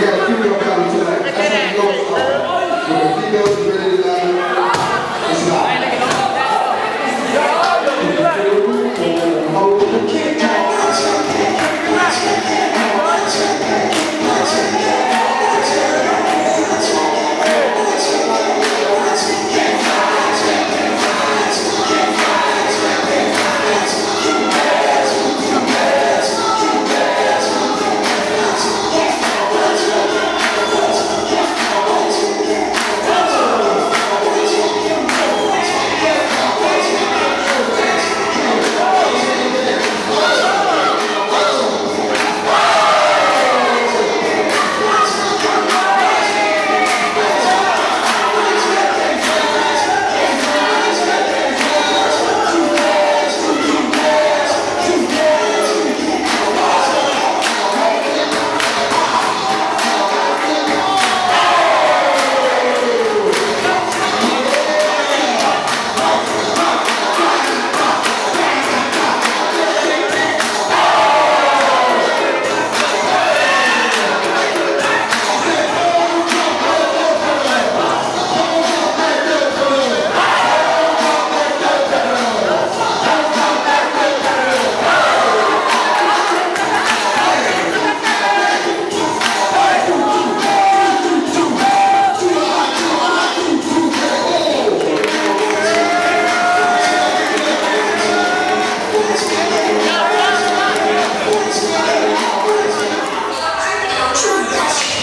Yeah, you will come 不要让什么人过气，不要让什么人过气。